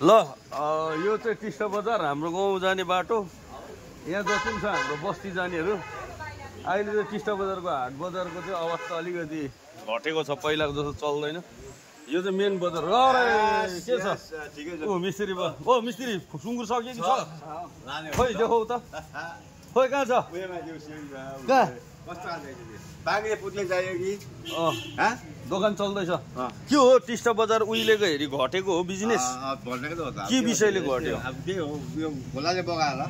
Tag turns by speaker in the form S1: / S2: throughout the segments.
S1: ल। अ, यो चाहिँ टिस्टा बजार हाम्रो गाउँ जाने बाटो। यहाँ जति पनि छ हाम्रो बस्ती जानेहरू। अहिले चाहिँ टिस्टा बजारको हाट बजारको चाहिँ अवस्था अलिकति घटेको छ पहिलाको जस्तो चल्दैन। यो चाहिँ मेन बजार। के छ?
S2: ठिकै छ।
S1: ओ मिस्त्री ब ओ मिस्त्री सुँगुर सक्यो कि छ? खोइ देखाउ त। खोइ कहाँ छ? कहाँ?
S2: बाङ्गे पुत्ने चाहियो कि?
S1: दोकान चल्दैछ। के हो टिस्टा बजार उहिलेको हेरी घटेको हो बिजनेस के विषयले घट्यो?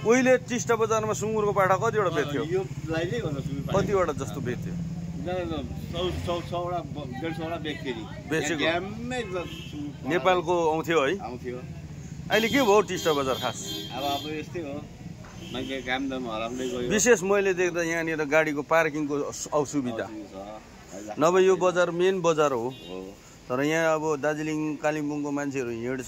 S1: उहिले टिस्टा बजारमा सुँगुरको पाठा कतिवटा बेच्थ्यो। कतिवटा जस्तो बेच्थ्यो? नेपालको आउँथ्यो है? अहिले के भयो टिस्टा बजार खास?
S2: अब अब यस्तै हो।
S1: विशेष मैले देख्दा यहाँनिर गाडीको पार्किङको अस- असुविधा? नभए यो बजार मेन बजार हो। तर यहाँ अब दार्जिलिङ कालिम्पोङको मान्छेहरू हिँड्छ।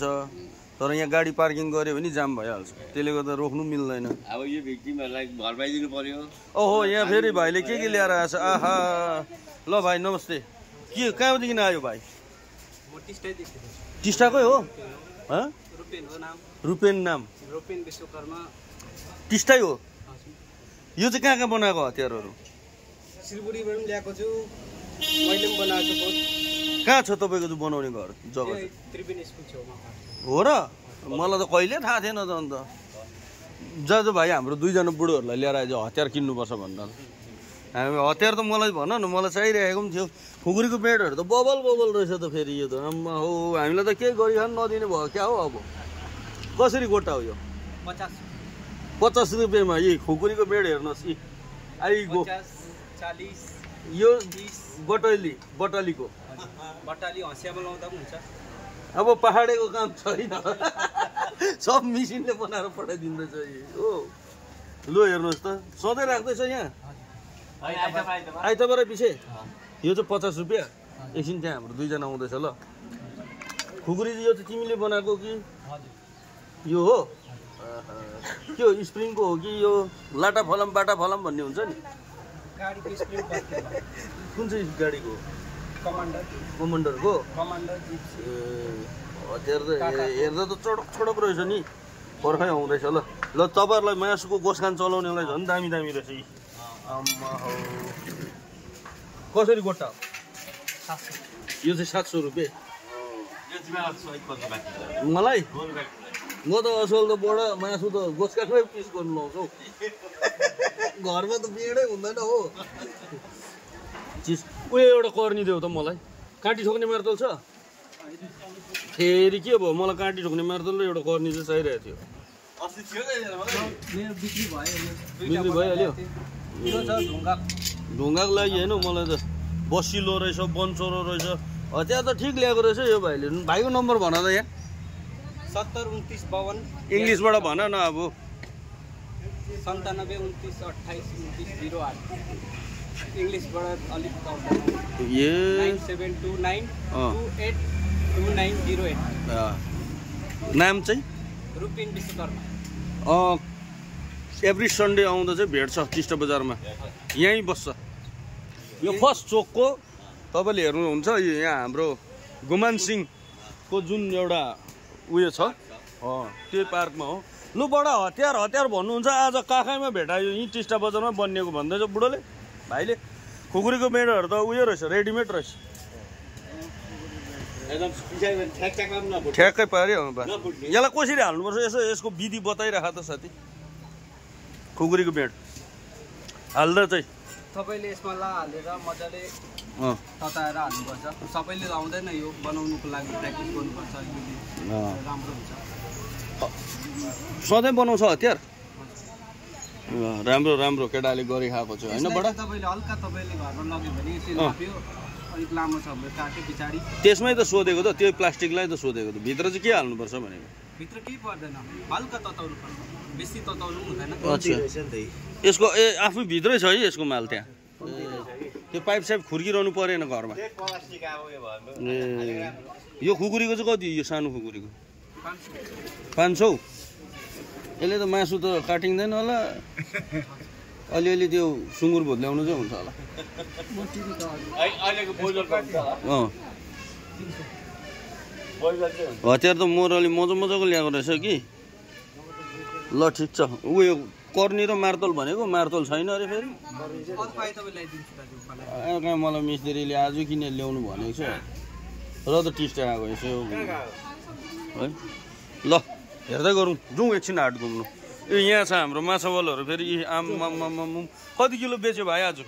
S1: तर यहाँ गाडी पार्किङ गऱ्यो भने जाम भइहाल्छ। त्यसले गर्दा रोक्नु मिल्दैन।
S2: अब यो भिक्टिमहरूलाई घर पाइदिनु पर्यो।
S1: ओहो यहाँ फेरि भाइले के के ल्याएर आएछ? आहा। ल भाइ नमस्ते। के कहाँदेखि आयो भाइ? टिस्टाकै हो? हँ?
S3: रुपेन हो नाम।
S1: रुपेन नाम।
S3: रुपेन विश्वकर्मा।
S1: टिस्टै हो। यो चाहिँ कहाँ कहाँ बनाएको हतियारहरू?
S3: सिलगढीबाट पनि ल्याएको छु। मैले पनि बनाएको छु।
S1: कहाँ छ तपाईँको चाहिँ बनाउने घर जग्गा
S3: त्यही
S1: चाहिँ?
S3: त्रिवेणी स्कुल छेउमा
S1: हो र? मलाई त कहिले थाहा थिएन त अन्त। जज भाइ हाम्रो दुईजना बुढोहरूलाई ल्याएर आएछ हतियार किन्नुपर्छ भनेर। हामी हतियार त मलाई भन न मलाई चाहिरहेको पनि थियो। खुकुरीको बेडहरू त बबल बबल रहेछ त फेरि यो त। आम्मा हो हामीलाई त केही गरिखान नदिने भयो। क्या हो अब? कसरी गोटा हो यो?
S3: पचास
S1: पचास रुपियाँमा यी खुकुरीको बेड हेर्नुहोस् यी आइगो यो बटली बटालीको।
S3: बटाली हँसियामा लाउँदा पनि हुन्छ।
S1: अब पहाडेको काम छैन। सब मिसिनले बनाएर पठाइदिँदैछ यी। हो। लु हेर्नुहोस् त। सधैँ राख्दैछ यहाँ। आइतबार। पछि? यो चाहिँ पचास रुपियाँ। एकछिन त्यहाँ हाम्रो दुईजना आउँदैछ ल। खुकुरी यो चाहिँ तिमीले बनाएको कि? यो हो? हो स्प्रिङको हो कि यो लाटा फलम बाटा फलम भन्ने हुन्छ नि? कुन चाहिँ गाडीको?
S3: कमान्डर।
S1: कमान्डरको?
S3: कमान्डर
S1: ए हेर्दा त चडक चडक रहेछ नि। पर्खै आउँदैछ ल। ल तपाईँहरूलाई मासुको गोसखान चलाउनेलाई झन् दामी दामी रहेछ यी आम्मा हौ। कसरी गोटा? हो
S3: सात सौ।
S1: यो चाहिँ सात सौ रुपियाँ। मलाई? म त असल त बडा मासु त गोसकाठमै पिस गर्नु लाउँछु हौ। घरमा त बिँडै हुँदैन हो। चिज उयो एउटा कर्नी देऊ त मलाई। काँटी ठोक्ने मार्तल छ? फेरि के भयो? मलाई काँटी ठोक्ने मार्तल र एउटा कर्नी चाहिँ चाहिरहेको थियो।
S3: बिक्री
S1: भइहाल्यो?
S3: बनाएको थिएँ। यो छ ढुङ्गा
S1: ढुङ्गाको लागि होइन मलाई त बसिलो रहेछ बन्चोरो रहेछ। हतियार त ठिक ल्याएको रहेछ यो भाइले। भाइको नम्बर भन त यहाँ।
S3: सत्तर उन्तिस बाहन्न
S1: इङ्ग्लिसबाट भन न अब।
S3: सन्तानब्बे उन्तिस अट्ठाइस उन्तिस जिरो आठ। इङ्ग्लिसबाट अलिक nine seven two nine. Two eight two nine zero eight.
S1: नाम चाहिँ?
S3: रुपिन विश्वकर्मा।
S1: एभ्री सन्डे आउँदा चाहिँ भेट्छ टिस्टा बजारमा। यहीँ बस्छ। यो फर्स्ट चोकको तपाईँले हेर्नुहुन्छ यो यहाँ हाम्रो गुमान सिंहको जुन एउटा उयो छ? अँ त्यही पार्कमा हो। लु बडा हतियार हतियार भन्नुहुन्छ आज काखैमा भेटायो यहीँ टिस्टा बजारमा बनिएको भन्दैछ बुढोले। भाइले खुकुरीको मेडहरू त उयो रहेछ रेडिमेड रहेछ। ठ्याक्कै पाऱ्यो। यसलाई कसरी हाल्नुपर्छ? यसो यसको विधि बताइराख त साथी। खुकुरीको बेड हाल्दा चाहिँ।
S3: तपाईँले यसमा ला हालेर मजाले
S1: अँ।
S3: तताएर हाल्नुपर्छ। सबैले आउँदैन यो बनाउनुको लागि प्र्याक्टिस गर्नुपर्छ।
S1: सधैँ बनाउँछ हतियार? राम्रो राम्रो केटाले गरी खाएको छ। होइन बडा? त्यसमै त सोधेको त त्यो प्लास्टिकलाई त सोधेको त। भित्र चाहिँ के हाल्नुपर्छ भनेको?
S3: भित्र केही पर्दैन। हल्का तताउनु पर्छ। बेसी तताउनु पनि हुँदैन।
S1: अच्छा। यसको ए आफै भित्रै छ है यसको माल त्यहाँ? त्यो पाइप साइप खुर्किरहनु परेन घरमा। ए। यो खुकुरीको चाहिँ कति यो सानो खुकुरीको?
S3: पाँच सौ।
S1: यसले त मासु त काटिँदैन होला। अलिअलि त्यो सुँगुर भोट ल्याउनु चाहिँ हुन्छ होला। हतियार त मोरली मजा मजाको ल्याएको रहेछ कि? ल ठिक छ। उयो कर्नी र मार्तोल भनेको मार्तोल छैन अरे फेरि। कहाँ मलाई मिस्त्रीले आज किन ल्याउनु भनेको छ? र त टिस्टा आएको यसो। है? ल हेर्दै गरौँ। जाउँ एकछिन हाट घुम्नु। ए यहाँ छ हाम्रो माछावालहरू फेरि। आम। कति किलो बेच्यो भाइ आज?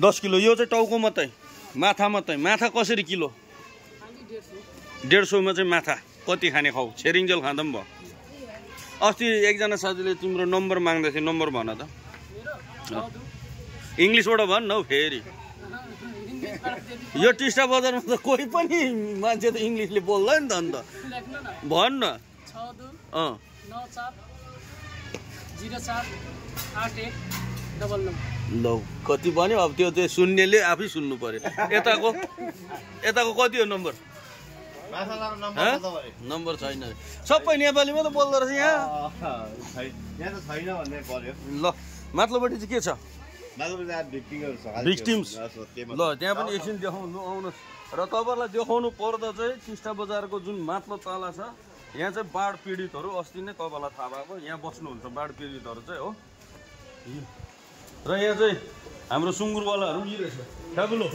S1: दस किलो। यो चाहिँ टाउको मात्रै। माथा मात्रै। माथा कसरी किलो? डेढ सौमा चाहिँ माथा। कति खाने खाऊ? छेरिङजेल खाँदा पनि भयो। अस्ति एकजना साथीले तिम्रो नम्बर माग्दै थियो नम्बर भन त। इङ्ग्लिसबाट भन् न हौ फेरि। यो टिस्टा बजारमा त कोही पनि मान्छे त इङ्ग्लिसले बोल्दैन नि त अन्त। भन् न। अँ। लौ कति भन्यो? अब त्यो त्यो सुन्नेले आफै सुन्नु पर्यो। यताको यताको कति हो नम्बर?
S2: नम्बर
S1: छैन। सबै नेपालीमा त बोल्दो रहेछ यहाँ। ल माथिल्लोपट्टि चाहिँ के छ। ल त्यहाँ पनि एकछिन देखाउनु आउनुहोस्। र तपाईँहरूलाई देखाउनु पर्दा चाहिँ टिस्टा बजारको जुन माथिल्लो तला छ यहाँ चाहिँ बाढ पीडितहरू अस्ति नै तपाईँलाई थाहा भएको यहाँ बस्नुहुन्छ बाढ पीडितहरू चाहिँ हो। र यहाँ चाहिँ हाम्रो सुँगुरवालाहरू पनि रहेछ ठ्याबुलो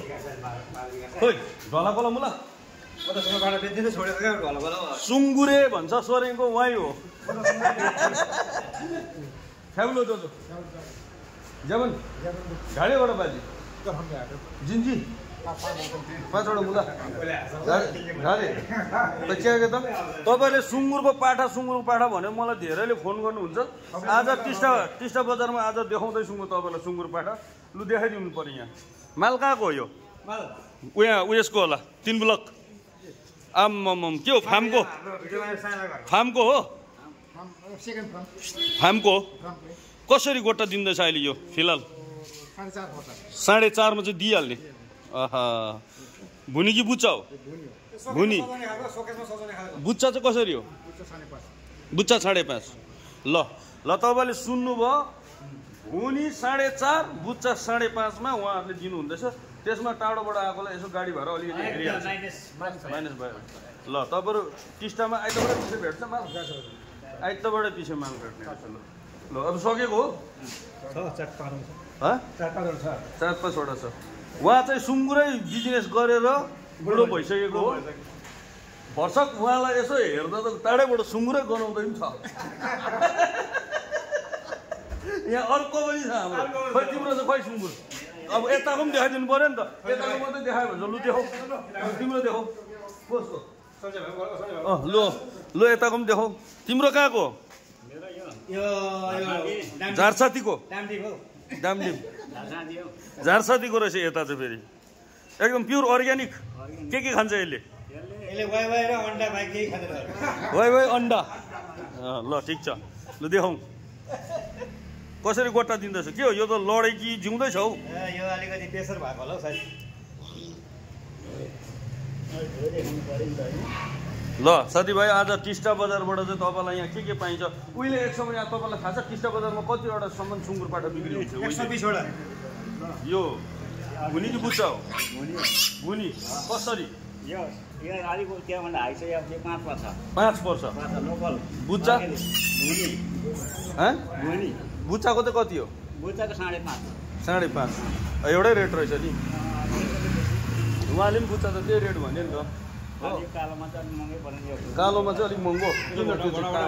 S1: खोइ कोला मुला। सुँगुरे भन्छ सोरेङको वाइ हो। ठ्याबुलो जोजो जमन घाडेबाट बाजी जिन्जी। पाँचवटा मुला। त? तपाईँले सुँगुरको पाठा सुँगुरको पाठा भनेर मलाई धेरैले फोन गर्नुहुन्छ। आज टिस्टा टिस्टा बजारमा आज देखाउँदैछु म तपाईँलाई सुँगुर पाठा। लु देखाइदिनु पऱ्यो यहाँ। माल कहाँको हो यो उहाँ उयसको होला तिन ब्लक। आम्मम के हो फार्मको? फार्मको हो? फार्मको? कसरी गोटा दिँदैछ अहिले यो फिलहाल? साढे चारमा चाहिँ दिइहाल्ने। भुनी कि बुच्चा हो? भुनी। बुच्चा चाहिँ कसरी हो? बुच्चा साढे पाँच। ल ल तपाईँले सुन्नुभयो। भुनी साढे चार बुच्चा साढे पाँचमा उहाँहरूले दिनुहुँदैछ। त्यसमा टाढोबाट आएकोलाई यसो गाडी भाडा अलिकति हेरिहाल्छ। माइनस भयो। ल तपाईँहरू टिस्टामा आइतबारै पछि भेट्छ माल। आइतबारै पछि माल भेट्ने ल ल अब सकेको हो? हँ? चार पाँचवटा छ। उहाँ चाहिँ सुँगुरै बिजनेस गरेर बुढो भइसकेको हो। भर्सक उहाँलाई यसो हेर्दा त टाढैबाट सुँगुरै गनाउँदै पनि छ। यहाँ अर्को पनि छ हाम्रो। खै तिम्रो चाहिँ खै सुँगुर? अब यताको पनि देखाइदिनु पऱ्यो नि त। यताको मात्रै देखायो भने लु देखाउ तिम्रो देखाउ कसको अँ लु। लु यताको पनि देखाउ तिम्रो कहाँको झारसातीको? डामडिम झारसातीको। रहेछ यता चाहिँ फेरि। एकदम प्योर अर्ग्यानिक। के के खान्छ यसले? वाइ वाइ अन्डा अँ, ल ठिक छ। ल देखाउँ कसरी गोटा दिँदैछ? के हो? यो त लडै कि जिउँदैछ हौ।
S2: यो अलिकति प्रेसर भएको होला हौ सायद।
S1: ल साथीभाइ आज टिस्टा बजारबाट चाहिँ तपाईँलाई यहाँ के के पाइन्छ? उहिले एक समय यहाँ तपाईँलाई थाहा छ टिस्टा बजारमा कतिवटासम्म सुँगुर पाठा बिक्री हुन्छ? यो भुनी कि बुच्चा हो? भुनी। कसरी?
S4: पाँच पर्छ। लोकल।
S1: बुच्चा? बुच्चाको चाहिँ कति हो
S4: बुच्चाको साढे पाँच
S1: साढे पाँच एउटै रेट रहेछ नि उहाँले पनि बुच्चा त त्यही रेट भन्यो नि त
S4: कालोमा चाहिँ अलिक महँगै
S1: किन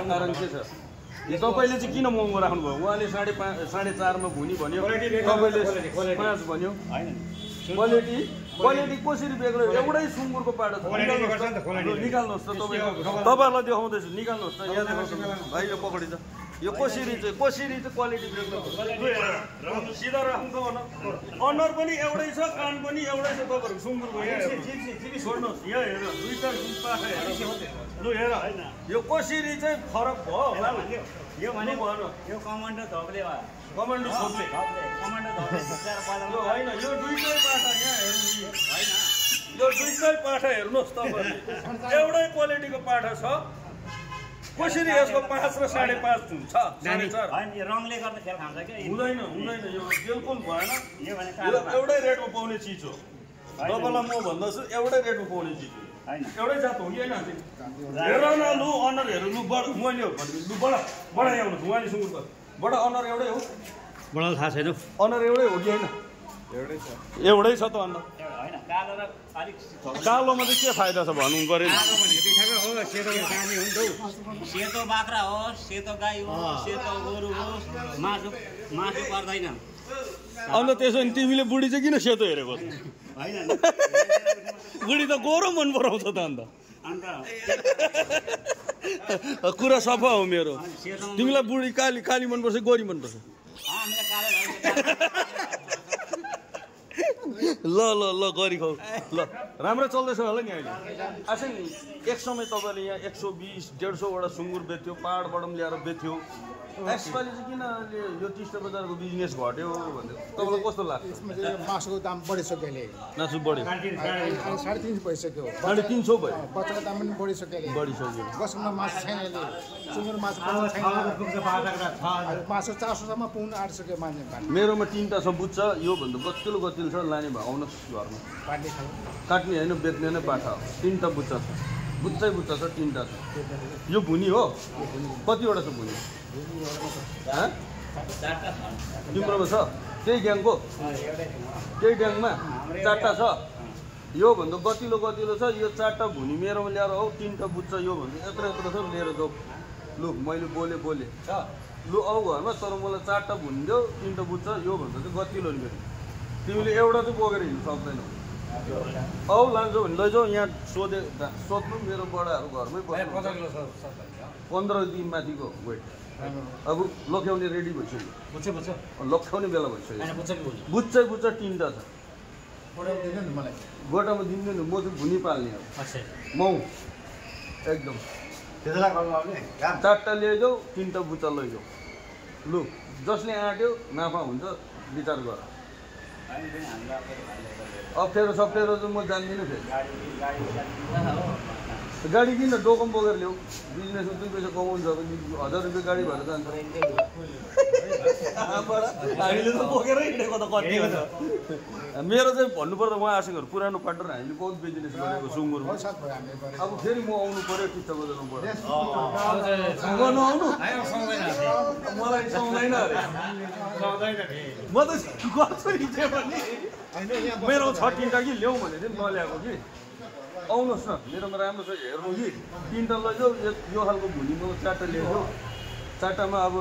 S1: कारण के छ तपाईँले चाहिँ किन महँगो राख्नुभयो उहाँले साढे पाँच साढे चारमा भुनी भन्यो तपाईँले पाँच भन्यो क्वालिटी क्वालिटी कसरी बेग्रो एउटै सुँगुरको पाटो छ निकाल्नुहोस् त। तपाईँको तपाईँहरूलाई देखाउँदैछु निकाल्नुहोस् त यहाँ देखाउँछु भाइ यो त यो कसरी चाहिँ कसरी चाहिँ क्वालिटी सिधा राख्नु भन अनुहार पनि एउटै छ कान पनि एउटै छ तपाईँहरूको सुँगुरको हेर्नु। छोड्नुहोस् यहाँ हेर दुईवटा हेर। लु हेर। यो कसरी चाहिँ फरक भयो? होला?
S4: यो भने
S1: भन।
S4: यो कमान्डो धोपले
S1: कमान्डो
S4: धोपले। कमान्डो धोपले
S1: होइन यो दुईटै पाठा यहाँ हेर्नु
S4: होइन।
S1: यो दुईटै पाठा हेर्नुहोस् तपाईँले एउटै क्वालिटीको पाठा छ। कसरी यसको पाँच र साढे पाँच हुन्छ?
S4: रङले गर्दा खेल खान्छ क्या। यो
S1: हुँदैन हुँदैन यो बिल्कुल भएन।
S4: यो भने
S1: यो
S4: कालोमा
S1: एउटै रेटमा पाउने चिज हो। तपाईँलाई म भन्दछु एउटै रेटमा पाउने चिज हो।
S4: होइन।
S1: एउटै जात हो कि होइन हेर न लु अनर हेर लु बडा मैले लु बडा बडा आउनुहोस्। उहाँले सुँगुरको बडा अनर एउटै हो।
S2: मलाई थाहा छैन।
S1: अनर एउटै हो कि होइन? एउटै छ एउटै छ त
S4: अलिक
S1: कालोमा चाहिँ के फाइदा छ भन्नु पऱ्यो
S2: हो सेतो काने हो हौ।
S4: सेतो बाख्रा गाई होस् सेतो गोरु होस् मासु मासु पर्दैन
S1: अन्त त्यसो भने तिमीले बुढी चाहिँ किन सेतो हेरेको
S4: होइन
S1: बुढी त गोरो मन पराउँछ त अन्त
S4: अन्त
S1: कुरा सफा हो मेरो. तिमीलाई बुढी काली काली मनपर्छ गोरी मनपर्छ ल ल ल गरी खाऊ ल। राम्रो चल्दैछ होला नि अहिले। आएको नि एक समय तपाईँले यहाँ एक सौ बिस डेढ सौवटा सुँगुर बेच्थ्यो पाहाडबाट पनि ल्याएर बेच्थ्यो यसपालि चाहिँ किन अहिले यो टिस्टा बजारको बिजनेस घट्यो भनेर तपाईँलाई कस्तो लाग्छ?
S5: यसमा चाहिँ मासुको दाम बढिसक्यो अहिले।
S1: नासु बढ्यो।
S5: साढे तिन सय भइसक्यो।
S1: साढे तिन सौ भयो।
S5: बच्चाको दाम पनि बढिसक्यो अहिले।
S1: बढिसक्यो।
S5: बसमा मासु छैन अहिले। सुँगुर मासु मासु चार सौसम्म पुग्नु आँटिसक्यो मान्छे
S1: मेरोमा तिनवटा छ बुच्छ। योभन्दा गतिलो गतिलो छ लाने भयो आउनुहोस् घरमा। काट्ने होइन बेच्ने नै पाठा हो तिनवटा बुच्चा छ। बुच्चै बुच्चा छ तिनवटा छ। यो भुनी हो? कतिवटा छ भुनी? हँ? तिम्रोमा छ। त्यही ग्याङको? त्यही ग्याङमा? चारवटा छ? योभन्दा गतिलो गतिलो छ यो चारवटा भुनी मेरोमा ल्याएर हौ तिनवटा बुच्चा योभन्दा यत्रो यत्रो छ लिएर जाऊ। लु मैले बोलेँ बोलेँ। लु आऊ घरमा तर मलाई चारवटा भुनी देऊ तिनवटा बुच्चा योभन्दा चाहिँ गतिलो नि मेरो तिमीले एउटा चाहिँ बोकेर हिँड्नु सक्दैनौ। औ लान्छौ भने लैजाऊ यहाँ सोधे सोध्नु मेरो बडाहरू घरमै पन्ध्र दिन माथिको वेट अब लख्याउने रेडी भइसक्यो लख्याउने बेला भइसक्यो बुच्चै बुच्चा तिनवटा छ। गोटामा दिँदैन म चाहिँ भुनी पाल्ने अब मौ। एकदम। चारवटा ल्याइजाऊ तिनवटा बुच्चा लैजाऊ। लु जसले आँट्यो नाफा हुन्छ विचार गर। अप्ठ्यारो सप्ठ्यारो चाहिँ म जान्दिनँ फेरि। गाडी किन डोकम बोकेर ल्याऊ? बिजनेसमा दुई पैसा कमाउनु छ भने हजार रुपियाँ गाडी भएर जान्छ। मेरो चाहिँ भन्नुपर्दा उहाँ आसिङहरू पुरानो पार्टनर हामीले बहुत बिजनेस गरेको सुँगुरमा अब फेरि म आउनु पऱ्यो टिस्टा बजारमा पऱ्यो म नआउनु? मलाई सुहाउँदैन म त गर्छु नि मेरो छ तिनवटा कि ल्याउँ भने चाहिँ नल्याएको कि। आउनुहोस् न। मेरोमा राम्रो छ हेर्नु कि। तिनवटा लैजाऊ। यो- खालको भुली म चारवटा ल्याइजाऊ चारवटामा अब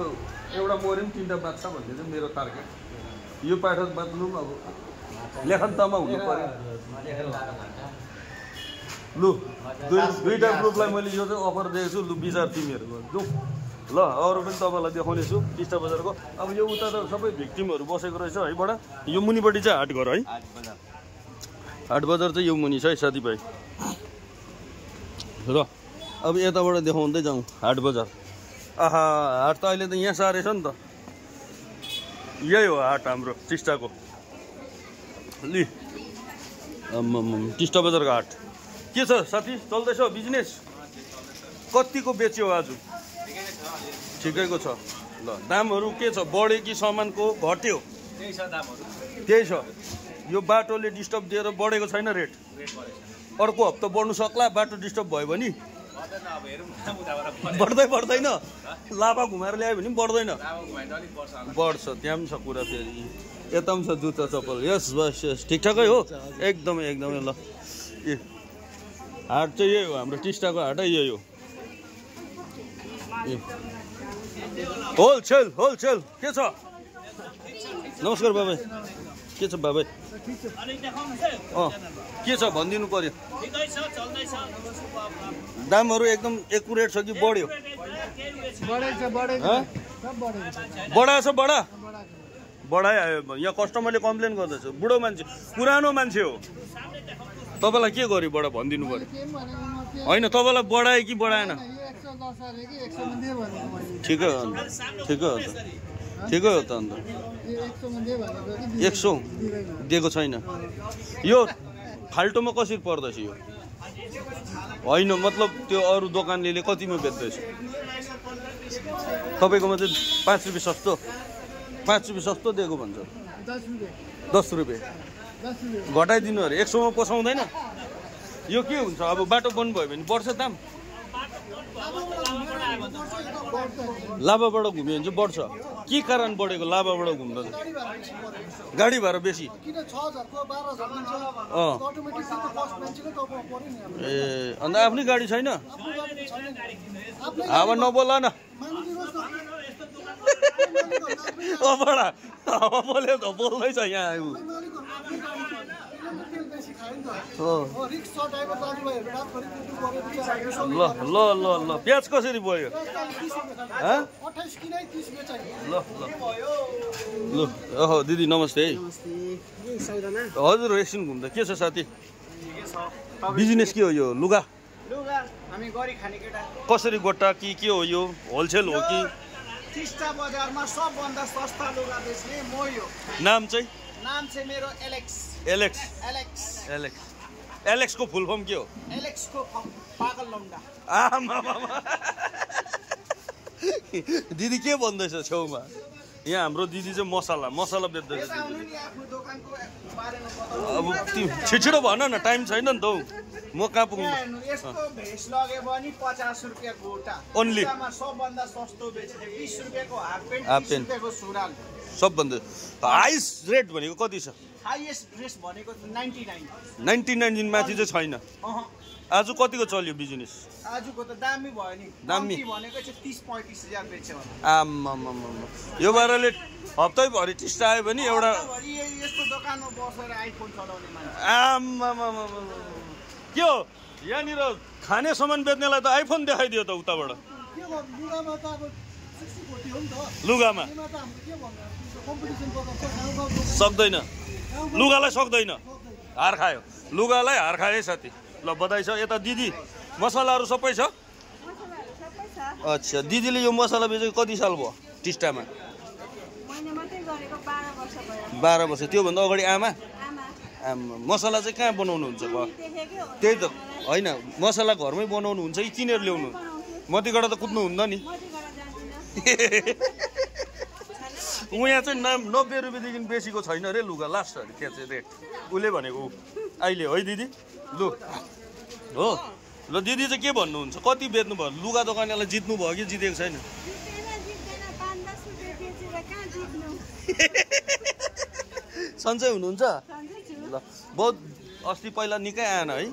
S1: एउटा मऱ्यो पनि तिनवटा बाँच्छ भन्ने चाहिँ मेरो टार्गेट यो पाठक बाँच्नु अब लेखन्तमा हुनु पऱ्यो लु दुई दुईवटा ग्रुपलाई मैले यो चाहिँ अफर दिएको छु लु विचार तिमीहरूको। जाउँ ल अरू पनि तपाईँलाई देखाउने छु टिस्टा बजारको। अब यो उता त सबै भिक्टिमहरू बसेको रहेछ है बडा। यो मुनिपट्टि चाहिँ हाट घर है। हाट बजार चाहिँ यो मुनि छ है साथीभाइ। र अब यताबाट देखाउँदै जाउँ। हाट बजार आहा हाट त अहिले त यहाँ सारेछ नि त। यही हो हाट हाम्रो टिस्टाको। लि। टिस्टा बजारको हाट। के छ साथी चल्दैछ बिजनेस? कतिको बेच्यो आज? ठिकैको छ। ल दामहरू के छ? बढ्यो कि सामानको घट्यो।
S3: त्यही छ दामहरू।
S1: त्यही छ। यो बाटोले डिस्टर्ब दिएर बढेको छैन रेट अर्को हप्ता बढ्नु सक्ला बाटो डिस्टर्ब भयो भने? बढ्दै बढ्दैन। लाभा घुमाएर ल्यायो भने पनि बढ्दैन। बढ्छ त्यहाँ पनि छ कुरा फेरि। यता पनि छ जुत्ता चप्पल। यस बस यस। ठिकठाकै हो? एकदमै एकदमै ल। ए हाट चाहिँ यही हो हाम्रो टिस्टाको हाटै यही हो। ए। Wholesale wholesale. के छ? नमस्कार बाबा के छ बाबा? अँ के छ भनिदिनु पर्यो? दामहरू एकदम एकुरेट छ कि बढ्यो?
S5: बढेको छ
S1: बढा।
S5: बढाएको
S1: बढाइआयो यहाँ कस्टमरले कम्प्लेन गर्दैछ। बुढो मान्छे पुरानो मान्छे हो। तपाईँलाई के गर्यो बडा? भनिदिनु
S5: के
S1: होइन तपाईँलाई बढाएँ कि बढाएन? ठिकै हो ठिकै हो। त ठिकै हो त अन्त।
S5: एक
S1: सौ। दिएको छैन। यो फाल्टोमा कसरी पर्दैछ यो? होइन मतलब त्यो अरू दोकानले कतिमा बेच्दैछ? तपाईँकोमा चाहिँ पाँच रुपियाँ सस्तो। पाँच रुपियाँ सस्तो दिएको भन्छ।
S5: दस रुपियाँ।
S1: घटाइदिनु अरे। एक सौमा पोसाउँदैन। यो के हुन्छ? अब बाटो बन्द भयो भने बढ्छ दाम। लाभाबाट घुम्यो भने चाहिँ बढ्छ। के कारण बढेको लाभाबाट घुम्दा
S5: गाडी भाडा बेसी।
S1: ए अन्त आफ्नै गाडी छैन? हावा नबोल न बोल्यो त बोल्दैछ यहाँ
S5: यसो
S1: ल ल ल ल प्याज कसरी भयो ल ल। ल ओहो दिदी नमस्ते है। हजुर एकछिन घुम्दा के छ साथी? बिजनेस के हो यो? लुगा?
S6: लुगा हामी गरी खाने केटा।
S1: कसरी गोटा कि के हो यो? होलसेल हो कि?
S6: टिस्टा बजारमा सबभन्दा सस्ता लुगा बेच्ने म यो।
S1: नाम चाहिँ?
S6: नाम चाहिँ मेरो एलेक्स।
S1: एलेक्स।
S6: एलेक्स।
S1: एलेक्स। एलेक्सको फुल फर्म के हो?
S6: एलेक्सको पागल लौन्डा।
S1: आमा दिदी के भन्दैछ छेउमा? यहाँ हाम्रो दिदी चाहिँ मसला मसला बेच्दैछ अब छिटो भन न टाइम छैन नि त हौ। म कहाँ पुग्नु?
S6: रुपियाँको हाफ पेन्ट
S1: सबभन्दा हाइस रेट भनेको कति छ?
S6: Ninety nine.
S1: नाइन्टी माथि चाहिँ छैन। आज कतिको चल्यो बिजनेस?
S6: आजको त दामी भयो नि।
S1: दामी।
S6: भनेको चाहिँ तिस पैँतिस हजार बेच्यो होला।
S1: आम्मामामा यो पाराले हप्तैभरि टिस्टा आयो भने एउटा
S6: यस्तो दोकानमा बसेर आइफोन चलाउने मान्छे।
S1: आम्मामामा के हो यहाँनिर खाने सामान बेच्नेलाई त आइफोन देखाइदियो त उताबाट।
S5: लुगामा
S1: सक्दैन। लुगालाई सक्दैन। हार खायो। लुगालाई हार खायो है साथी। ल बधाई छ। यता दिदी मसलाहरू सबै छ? अच्छा दिदीले यो मसला बेचेको कति साल भयो टिस्टामा?
S7: बाह्र वर्ष।
S1: त्योभन्दा अगाडि आमा?
S7: आमा।
S1: मसला चाहिँ कहाँ बनाउनुहुन्छ भयो? त्यही त। होइन मसला घरमै बनाउनुहुन्छ। कि किनेर ल्याउनु। मतिगढा त कुद्नु हुन्न नि। उहाँ चाहिँ नाम नब्बे रुपियाँदेखि बेसीको छैन रे लुगा लास्ट अरे त्यहाँ चाहिँ रेट उसले भनेको अहिले है दिदी लु। हो। ल दिदी चाहिँ के भन्नुहुन्छ? कति बेच्नु भयो? लुगा दोकानेलाई जित्नु भयो कि जितेको छैन? सन्चै हुनुहुन्छ? ल बहुत अस्ति पहिला निकै आएन है।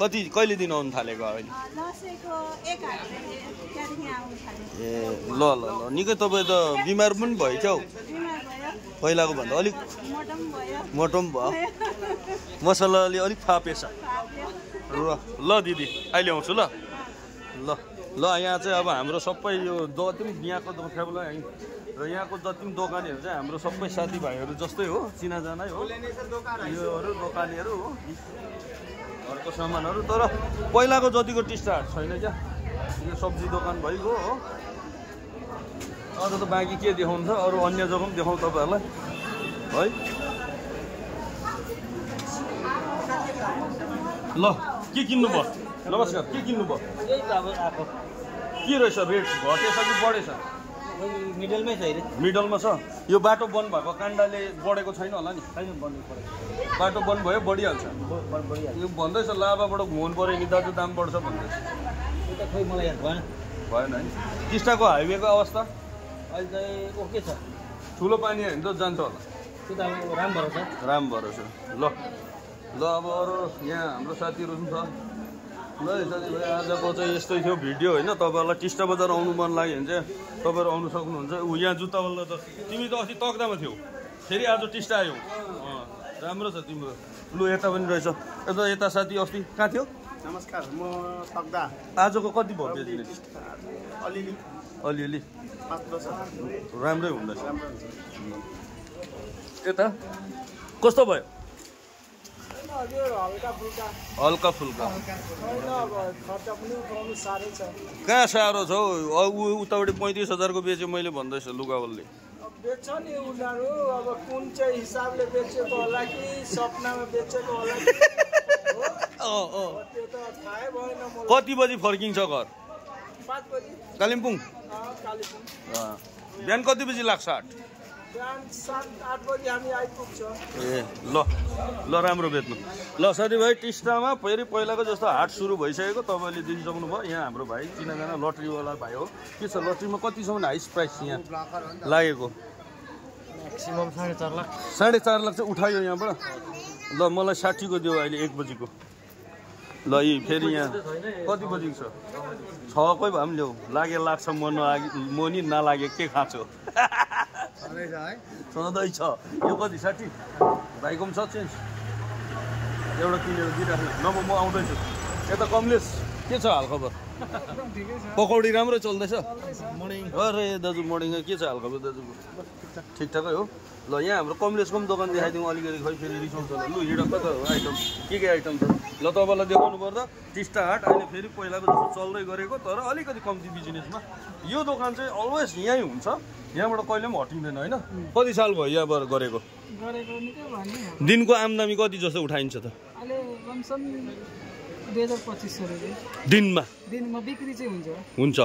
S1: कति कहिलेदेखि आउनु थालेको अहिले? ए ल ल ल निकै तपाईँ त बिमार पनि भयो क्या हौ पहिलाको भन्दा अलिक
S7: मोटो पनि भयो।
S1: मसलाले अलिक फापेछ
S7: फाप्यो
S1: ल ल दिदी अहिले आउँछु ल। ल ल यहाँ चाहिँ अब हाम्रो सबै यो जति पनि यहाँको दोकानलाई है र यहाँको जति पनि दोकानेहरू चाहिँ हाम्रो सबै साथीभाइहरू जस्तै हो चिनाजानै हो। योहरू दोकानेहरू हो। घरको सामानहरू तर पहिलाको जतिको टिस्टा हाट छैन क्या। यो सब्जी दोकान भइगयो हो। अरू त बाँकी के देखाउनु छ अरू अन्य जग्गा पनि देखाउँ तपाईँहरूलाई। है। ल के किन्नु भयो नमस्कार के किन्नु भयो के रहेछ रेट? घटेछ कि बढेछ?
S4: मिडलमै छ
S1: मिडलमा छ। यो बाटो बन्द भएको काण्डले बढेको छैन होला नि?
S4: छैन
S1: बाटो बन्द भयो बढिहाल्छ। यो भन्दैछ लाभाबाट घुमाउनु पऱ्यो नि दाजु दाम बढ्छ भन्दैछ।
S4: त्यो त खोइ मलाई याद भएन।
S1: भएन है। टिस्टाको हाइवेको अवस्था?
S4: अहिले चाहिँ ओके छ।
S1: ठुलो पानी आयो भने त जान्छ होला।
S4: त्यो त अब राम्रो छ
S1: राम भरोसा। ल। ल अब अरू यहाँ हाम्रो साथीहरू पनि छ। ल साथीभाइ आजको चाहिँ यस्तै थियो भिडियो होइन? तपाईँहरूलाई टिस्टा बजार आउनु मन लाग्यो भने चाहिँ तपाईँहरू आउनु सक्नुहुन्छ। ऊ यहाँ जुत्तावाला त तिमी त अस्ति तक्दामा थियौ। फेरि आज टिस्टा आयौ। राम्रो छ तिम्रो। लु यता पनि रहेछ। यता यता साथी अस्ति कहाँ थियो?
S6: नमस्कार म तक्दा।
S1: आजको कति भयो
S6: अलिअलि
S1: अलिअलि। राम्रै हुँदैछ। यता? कस्तो भयो?
S5: साह्रै छ
S1: कहाँ साह्रो छ हौ? ऊ उतापट्टि पैँतिस हजारको बेच्यो मैले भन्दैछ लुगावलले।
S5: बेच्छ नि उनीहरू अब कुन चाहिँ हिसाबले बेचेको होला कि सपनामा बेचेको होला त्यो त थाहै भएन
S1: कति बजी फर्किन्छ घर? कालिम्पोङ?
S5: अँ।
S1: बिहान कति बजी लाग्छ हाट
S6: बिहान सात आठ बजी हामी आइपुग्छौँ।
S1: ए ल ल राम्रो बेच्नु। ल साथीभाइ टिस्टामा फेरि पहिलाको जस्तो हाट सुरु भइसकेको तपाईँले देखिसक्नु भयो। यहाँ हाम्रो भाइ चिनाजाना लट्रीवाला भाइ हो। के छ लट्रीमा कतिसम्म हाइस प्राइस यहाँ? लागेको?
S8: म्याक्सिमम् साढे चार लाख।
S1: साढे चार लाख चाहिँ उठायो यहाँबाट। ल मलाई साठीको दियो अहिले एक बजीको। ल यी फेरि यहाँ कति बजीको छ? छकै भए पनि ल्याऊ। लागे लाग्छ म नलागे म नि नलागे के खाँचो? सधैँ छ। यो कति साठी? भाइको पनि छ चेन्ज। एउटा किनेर दिइराख्नु। नभए म आउँदैछु। यता कमलेश के छ हालखबर? पकौडी राम्रो चल्दैछ? अरे दाजु मर्निङ के छ हालखबर दाजुको ठिकठाकै हो? ल यहाँ हाम्रो कमलेशको पनि दोकान देखाइदिउँ अलिकति खै फेरि रिसाउँछ लु हिँड हो आइटम? के के आइटम छ? ल तपाईँलाई देखाउनु पर्दा टिस्टा हाट अहिले फेरि पहिलाको जस्तो चल्दै गरेको तर अलिकति कम्ती बिजनेसमा। यो दोकान चाहिँ अलवेज यहीँ हुन्छ यहाँबाट कहिले पनि हटिँदैन होइन? कति साल भयो यहाँबाट गरेको? दिनको आम्दानी कति जस्तो उठाइन्छ त? दिनमा?
S8: दिनमा बिक्री चाहिँ हुन्छ।
S1: हुन्छ।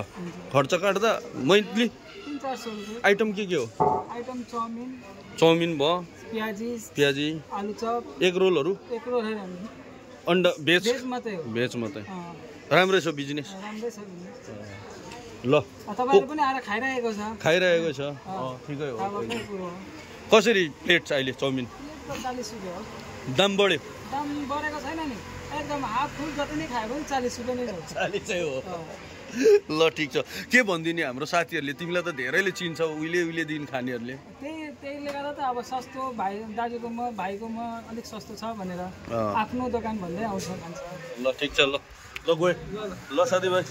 S1: खर्च काट्दा मैन्थली?
S8: चार सौ रुपियाँ।
S1: आइटम के के हो?
S8: आइटम चाउमिन
S1: चाउमिन भयो।
S8: प्याजी
S1: प्याजी।
S8: आलु चप।
S1: एग रोलहरू?
S8: एक रोल
S1: अन्डा भेज?
S8: भेज मात्रै हो।
S1: भेज मात्रै। राम्रै छ बिजनेस?
S8: राम्रै छ।
S1: ल।
S8: तपाईँले पनि आएर खाइरहेको छ।
S1: खाइरहेको छ। ठिकै हो। कसरी प्लेट छ अहिले चाउमिन?
S8: चालिस रुपियाँ हो।
S1: दाम बढ्यो।
S8: दाम बढेको छैन नि। एकदम हाफ फुल जति नै खायो भने चालिस रुपियाँ नै हो।
S1: चालिसै हो। ल ठिक छ। के भनिदिने हाम्रो साथीहरूले? तिमीलाई त धेरैले चिन्छ उहिले उहिलेदेखि खानेहरूले।
S8: त्यही त्यहीले गर्दा त अब सस्तो भाइ दाजुकोमा भाइकोमा अलिक सस्तो छ भनेर। आफ्नो दोकान भन्दै आउँछ
S1: ल ठिक छ ल। ल गएँ। ल साथीभाइ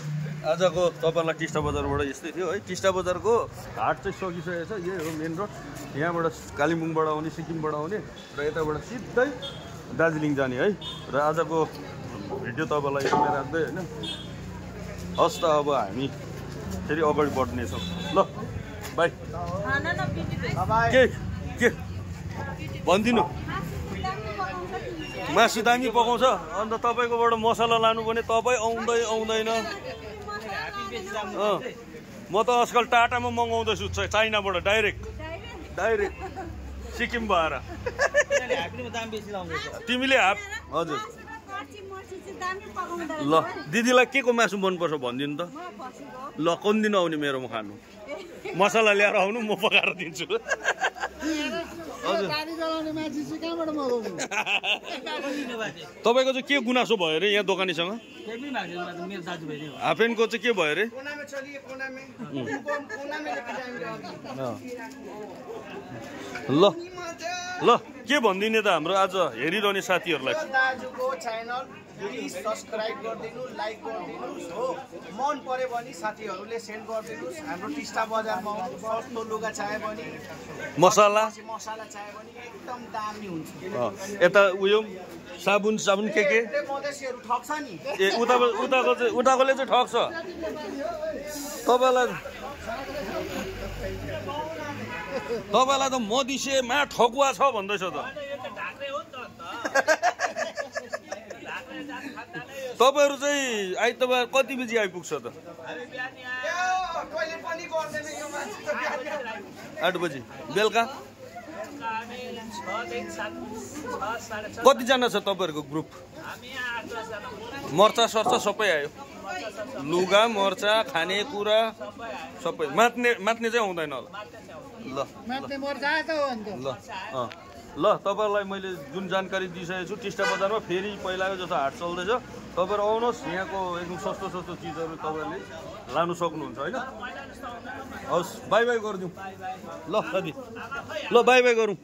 S1: आजको तपाईँलाई टिस्टा बजारबाट यस्तै थियो है। टिस्टा बजारको हाट चाहिँ सकिसकेको छ यही हो मेन रोड। यहाँबाट कालिम्पोङबाट आउने सिक्किमबाट आउने र यताबाट सिधै दार्जिलिङ जाने है। र आजको भिडियो तपाईँलाई यतिमै राख्दै होइन। हस् त अब हामी फेरि अगाडि बढ्नेछौँ। ल बाई। के के? भनिदिनु। मासु दामी पकाउँछ। अन्त तपाईँकोबाट मसला लानु भने तपाईँ आउँदै आउँदैन। म त आजकल टाटामा मगाउँदैछु चाइनाबाट डाइरेक्ट। डाइरेक्ट। सिक्किम भएर तिमीले हाफ। हजुर। ल दिदीलाई के को मासु मनपर्छ भनिदिनु त। ल कुन दिन आउने मेरोमा खानु। मसला ल्याएर आउनु म पकाएर दिन्छु। हजुर।
S5: गाडी चलाउने मान्छे चाहिँ कहाँबाट मगाउनु
S1: तपाईँको चाहिँ के गुनासो भयो अरे यहाँ दोकानीसँग?
S3: केही पनि भएको छैन मेरो दाजुभाइ नै हो
S1: हाफ प्यान्टको चाहिँ के भयो अरे ल ल के भनिदिने त हाम्रो आज हेरिरहने साथीहरूलाई?
S6: दाजुको च्यानल प्लिज सब्सक्राइब गरिदिनु लाइक गरिदिनुहोस् हो। मन पर्यो भने साथीहरूले सेन्ड गरिदिनुहोस्। हाम्रो टिस्टा बजारमा आउनु सस्तो लुगा चाहियो भने
S1: मसला।
S6: मसाला चाहियो भने एकदम दामी हुन्छ।
S1: यता उयो साबुन साबुन के के?
S6: मधेसीहरू ठग्छ नि।
S1: ए उताको उताको चाहिँ उताकोले चाहिँ ठग्छ। तपाईँलाई तपाईँलाई त मदिसेमा ठगुवा छ भन्दैछ त। तपाईँहरू चाहिँ आइतबार कति बजी आइपुग्छ त? आठ बजी। बेलुका? कतिजना छ तपाईँहरूको ग्रुप? मर्चा सर्चा सबै आयो। लुगा मर्चा खानेकुरा सबै। मात्ने मात्ने चाहिँ आउँदैन होला। ल। ल। ल तपाईँलाई मैले जुन जानकारी दिइसकेको छु टिस्टा बजारमा फेरि पहिलाको जस्तो हाट चल्दैछ। तपाईँहरू आउनुहोस् यहाँको एकदम सस्तो सस्तो चिजहरू तपाईँहरूले लानु सक्नुहुन्छ होइन? हवस् बाई बाई गरिदिउँ। ल साथी ल बाई बाई गरौँ।